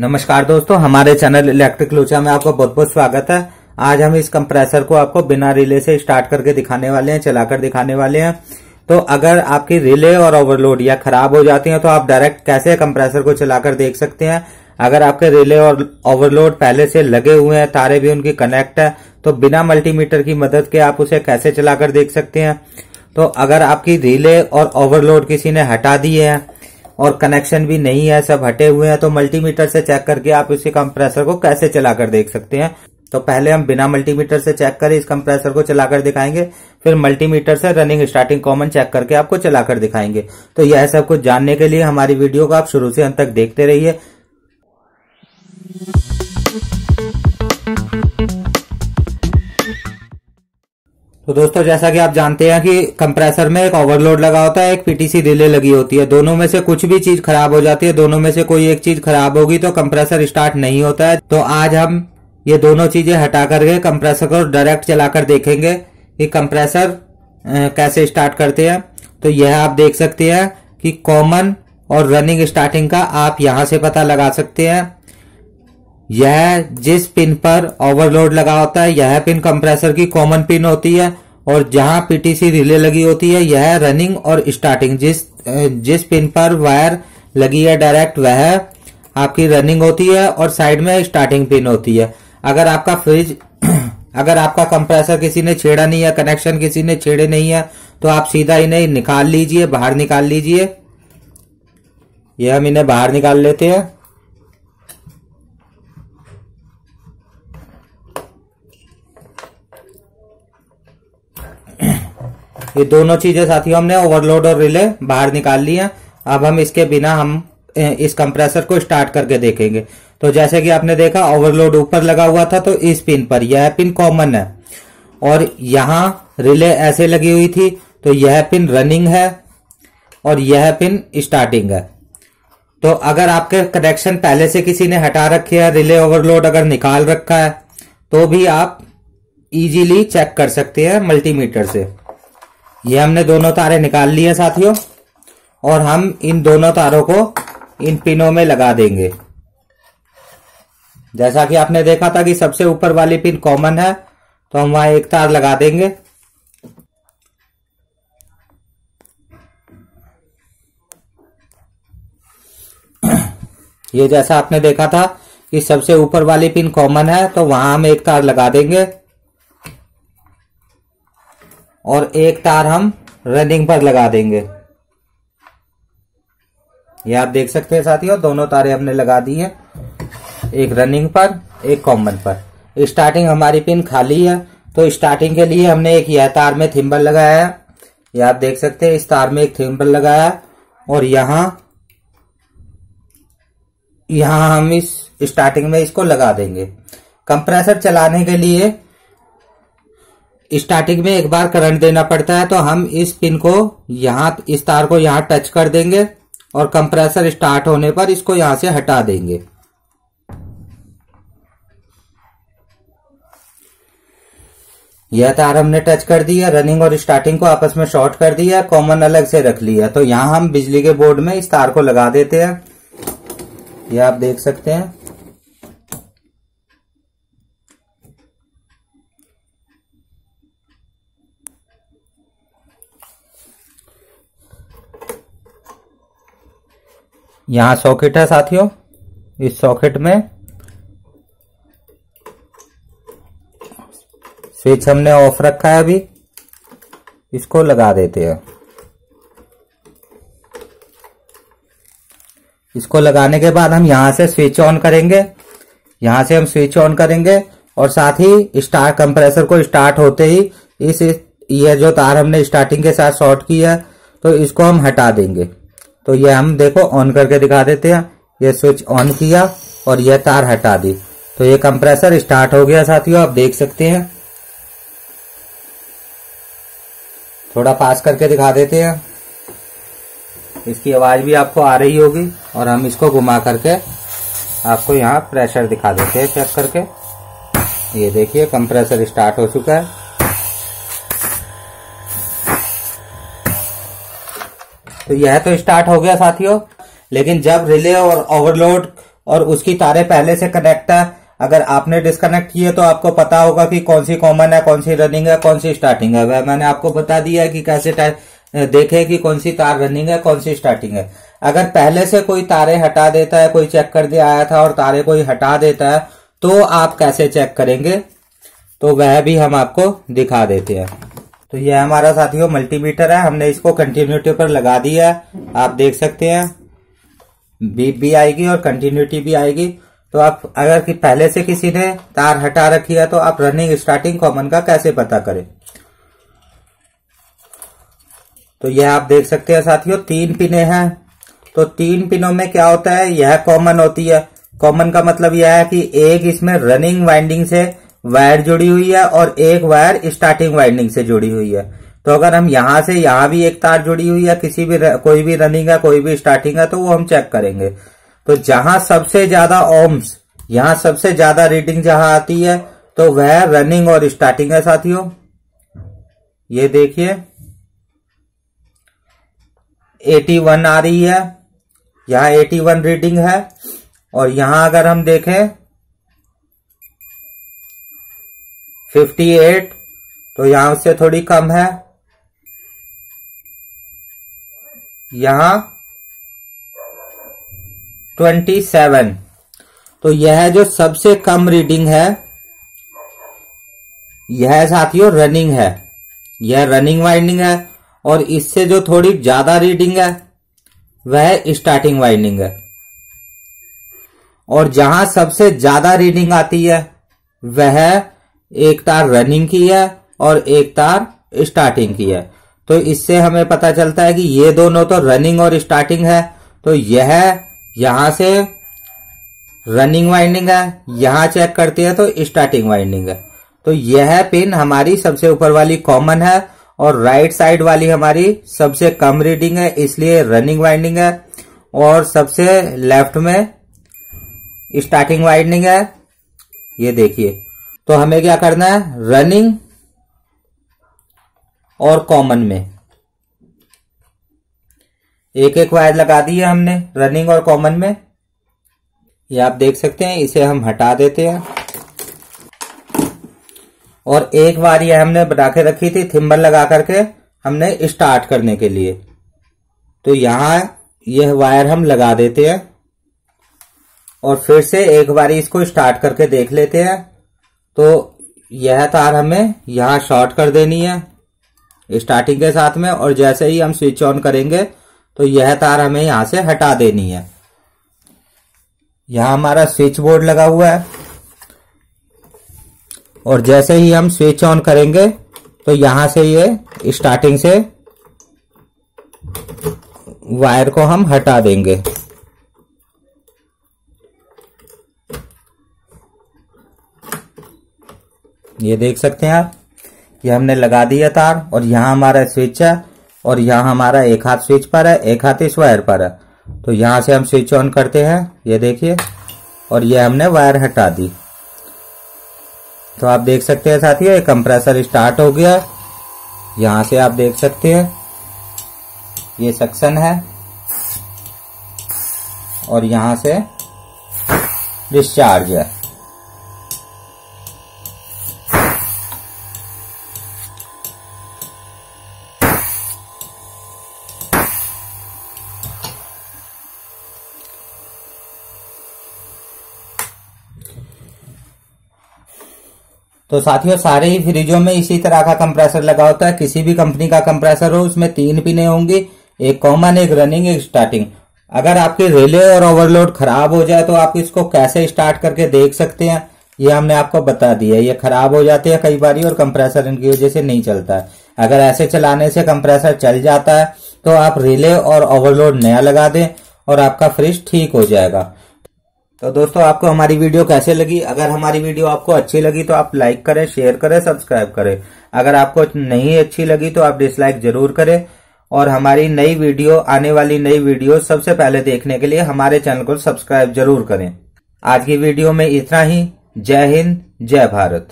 नमस्कार दोस्तों, हमारे चैनल इलेक्ट्रिक लोचा में आपका बहुत बहुत स्वागत है। आज हम इस कंप्रेसर को आपको बिना रिले से स्टार्ट करके दिखाने वाले हैं, चलाकर दिखाने वाले हैं। तो अगर आपकी रिले और ओवरलोड या खराब हो जाती है तो आप डायरेक्ट कैसे कंप्रेसर को चलाकर देख सकते हैं? अगर आपके रिले और ओवरलोड पहले से लगे हुए हैं, तारे भी उनकी कनेक्ट है तो बिना मल्टीमीटर की मदद के आप उसे कैसे चलाकर देख सकते हैं? तो अगर आपकी रिले और ओवरलोड किसी ने हटा दिए हैं और कनेक्शन भी नहीं है, सब हटे हुए हैं तो मल्टीमीटर से चेक करके आप इसी कंप्रेसर को कैसे चलाकर देख सकते हैं। तो पहले हम बिना मल्टीमीटर से चेक करें इस कंप्रेसर को चलाकर दिखाएँगे, फिर मल्टीमीटर से रनिंग स्टार्टिंग कॉमन चेक करके आपको चलाकर दिखाएँगे। तो यह सब कुछ जानने के लिए हमारी वीडियो को आप शुरू से अंत तक देखते रहिए। तो दोस्तों, जैसा कि आप जानते हैं कि कंप्रेसर में एक ओवरलोड लगा होता है, एक पीटीसी रिले लगी होती है। दोनों में से कुछ भी चीज़ खराब हो जाती है, दोनों में से कोई एक चीज़ खराब होगी तो कंप्रेसर स्टार्ट नहीं होता है। तो आज हम ये दोनों चीज़ें हटा करके कंप्रेसर को डायरेक्ट चलाकर देखेंगे कि कंप्रेसर कैसे स्टार्ट करते हैं। तो यह आप देख सकते हैं कि कॉमन और रनिंग स्टार्टिंग का आप यहाँ से पता लगा सकते हैं। यह जिस पिन पर ओवरलोड लगा होता है, यह पिन कंप्रेसर की कॉमन पिन होती है और जहाँ पीटीसी रिले लगी होती है, यह रनिंग और स्टार्टिंग जिस जिस पिन पर वायर लगी है डायरेक्ट वह आपकी रनिंग होती है और साइड में स्टार्टिंग पिन होती है। अगर आपका फ्रिज अगर आपका कंप्रेसर किसी ने छेड़ा नहीं है कनेक्शन किसी ने छेड़े नहीं है तो आप सीधा इन्हें निकाल लीजिए, बाहर निकाल लीजिए। यह हम इन्हें बाहर निकाल लेते हैं। ये दोनों चीज़ें साथियों, हमने ओवरलोड और रिले बाहर निकाल ली हैं। अब हम इसके बिना हम इस कंप्रेसर को स्टार्ट करके देखेंगे। तो जैसे कि आपने देखा ओवरलोड ऊपर लगा हुआ था तो इस पिन पर, यह पिन कॉमन है। और यहाँ रिले ऐसे लगी हुई थी तो यह पिन रनिंग है, और यह पिन स्टार्टिंग है। तो अगर आपके कनेक्शन पहले से किसी ने हटा रखे है रिले ओवरलोड अगर निकाल रखा है तो भी आप इजीली चेक कर सकते हैं मल्टीमीटर से। ये हमने दोनों तारे निकाल लिए साथियों, और हम इन दोनों तारों को इन पिनों में लगा देंगे। जैसा कि आपने देखा था कि सबसे ऊपर वाली पिन कॉमन है तो हम वहाँ एक तार लगा देंगे। ये जैसा आपने देखा था कि सबसे ऊपर वाली पिन कॉमन है तो वहाँ हम एक तार लगा देंगे। और एक तार हम रनिंग पर लगा देंगे। ये आप देख सकते हैं साथियों, दोनों तारे हमने लगा दी है। एक रनिंग पर, एक कॉमन पर। स्टार्टिंग हमारी पिन खाली है तो स्टार्टिंग के लिए हमने एक यह तार में थिम्बल लगाया। है ये आप देख सकते हैं, इस तार में एक थिम्बल लगाया। और यहाँ यहाँ हम इस स्टार्टिंग में इसको लगा देंगे। कंप्रेसर चलाने के लिए स्टार्टिंग में एक बार करंट देना पड़ता है तो हम इस पिन को यहाँ, इस तार को यहाँ टच कर देंगे और कंप्रेसर स्टार्ट होने पर इसको यहाँ से हटा देंगे। यह तार हमने टच कर दिया रनिंग और स्टार्टिंग को आपस में शॉर्ट कर दिया कॉमन अलग से रख लिया तो यहाँ हम बिजली के बोर्ड में इस तार को लगा देते हैं। यह आप देख सकते हैं। यहाँ सॉकेट है साथियों। इस सॉकेट में स्विच हमने ऑफ़ रखा है अभी। इसको लगा देते हैं। इसको लगाने के बाद हम यहाँ से स्विच ऑन करेंगे। यहाँ से हम स्विच ऑन करेंगे और साथ ही स्टार कंप्रेसर को स्टार्ट होते ही इस ये जो तार हमने स्टार्टिंग के साथ शॉर्ट किया तो इसको हम हटा देंगे। तो ये हम देखो ऑन करके दिखा देते हैं। ये स्विच ऑन किया और ये तार हटा दी। तो ये कंप्रेसर स्टार्ट हो गया साथियों, आप देख सकते हैं। थोड़ा पास करके दिखा देते हैं। इसकी आवाज़ भी आपको आ रही होगी और हम इसको घुमा करके आपको यहाँ प्रेशर दिखा देते हैं चेक करके। ये देखिए कंप्रेसर स्टार्ट हो चुका है। तो यह तो स्टार्ट हो गया साथियों। लेकिन जब रिले और ओवरलोड और उसकी तारे पहले से कनेक्ट है, अगर आपने डिस्कनेक्ट किए तो आपको पता होगा कि कौन सी कॉमन है, कौन सी रनिंग है, कौन सी स्टार्टिंग है। वह मैंने आपको बता दिया कि कैसे देखे कि कौन सी तार रनिंग है, कौन सी स्टार्टिंग है। अगर पहले से कोई तारे हटा देता है, कोई चेक कर दिया आया था और तारे कोई हटा देता है तो आप कैसे चेक करेंगे? तो वह भी हम आपको दिखा देते हैं। तो यह हमारा साथियों मल्टीमीटर है, हमने इसको कंटिन्यूटी पर लगा दिया है। आप देख सकते हैं। बीप भी आएगी और कंटिन्यूटी भी आएगी। तो आप अगर कि पहले से किसी ने तार हटा रखी है तो आप रनिंग स्टार्टिंग कॉमन का कैसे पता करें? तो यह आप देख सकते हैं साथियों, तीन पिने हैं। तो तीन पिनों में क्या होता है? यह कॉमन होती है। कॉमन का मतलब यह है कि एक इसमें रनिंग वाइंडिंग से वायर जुड़ी हुई है और एक वायर स्टार्टिंग वाइंडिंग से जुड़ी हुई है। तो अगर हम यहाँ से यहाँ भी एक तार जुड़ी हुई है, किसी भी कोई भी रनिंग है, कोई भी स्टार्टिंग है तो वो हम चेक करेंगे। तो जहाँ सबसे ज़्यादा ओम्स यहाँ सबसे ज़्यादा रीडिंग जहाँ आती है तो वह रनिंग और स्टार्टिंग है साथियों। ये देखिए। 81 आ रही है। यहाँ 81 रीडिंग है। और यहाँ अगर हम देखें 58 तो यहाँ से थोड़ी कम है। यहाँ 27 तो यह जो सबसे कम रीडिंग है। यह साथियों रनिंग है। यह रनिंग वाइंडिंग है और इससे जो थोड़ी ज़्यादा रीडिंग है, वह स्टार्टिंग वाइंडिंग है। और जहाँ सबसे ज़्यादा रीडिंग आती है, वह एक तार रनिंग की है और एक तार स्टार्टिंग की है। तो इससे हमें पता चलता है कि ये दोनों तो रनिंग और स्टार्टिंग है। तो यह यहाँ से रनिंग वाइंडिंग है, यहाँ चेक करते हैं तो स्टार्टिंग वाइंडिंग है। तो यह पिन हमारी सबसे ऊपर वाली कॉमन है और राइट साइड वाली हमारी सबसे कम रीडिंग है, इसलिए रनिंग वाइंडिंग है। और सबसे लेफ़्ट में स्टार्टिंग वाइंडिंग है। ये देखिए तो हमें क्या करना है? रनिंग और कॉमन में। एक एक वायर लगा दी है हमने रनिंग और कॉमन में। ये आप देख सकते हैं, इसे हम हटा देते हैं। और एक बार ये हमने बना के रखी थी थिम्बर लगा करके, हमने स्टार्ट करने के लिए। तो यहाँ यह वायर हम लगा देते हैं। और फिर से एक बार इसको स्टार्ट करके देख लेते हैं। तो यह तार हमें यहाँ शॉर्ट कर देनी है स्टार्टिंग के साथ में, और जैसे ही हम स्विच ऑन करेंगे तो यह तार हमें यहाँ से हटा देनी है। यहाँ हमारा स्विच बोर्ड लगा हुआ है, और जैसे ही हम स्विच ऑन करेंगे तो यहाँ से ये स्टार्टिंग से वायर को हम हटा देंगे। ये देख सकते हैं आप ये हमने लगा दिया तार और यहाँ हमारा स्विच है, और यहाँ हमारा एक हाथ स्विच पर है, एक हाथ इस वायर पर है। तो यहाँ से हम स्विच ऑन करते हैं, ये देखिए, और ये हमने वायर हटा दी। तो आप देख सकते हैं साथियों, ये कंप्रेसर स्टार्ट हो गया। यहाँ से आप देख सकते हैं, ये सक्शन है, और यहाँ से डिस्चार्ज है। तो साथियों, सारे ही फ्रिजों में इसी तरह का कंप्रेसर लगा होता है। किसी भी कंपनी का कंप्रेसर हो, उसमें तीन पिने होंगी। एक कॉमन एक रनिंग एक स्टार्टिंग अगर आपके रिले और ओवरलोड खराब हो जाए तो आप इसको कैसे स्टार्ट करके देख सकते हैं? ये हमने आपको बता दिया ये खराब हो जाते हैं कई बार और कंप्रेसर इनकी वजह से नहीं चलता है। अगर ऐसे चलाने से कंप्रेसर चल जाता है तो आप रिले और ओवरलोड नया लगा दें और आपका फ्रिज ठीक हो जाएगा। तो दोस्तों, आपको हमारी वीडियो कैसे लगी? अगर हमारी वीडियो आपको अच्छी लगी तो आप लाइक करें शेयर करें सब्सक्राइब करें। अगर आपको नहीं अच्छी लगी तो आप डिसलाइक ज़रूर करें। और हमारी नई वीडियो, आने वाली नई वीडियो सबसे पहले देखने के लिए हमारे चैनल को सब्सक्राइब ज़रूर करें। आज की वीडियो में इतना ही। जय हिंद, जय भारत।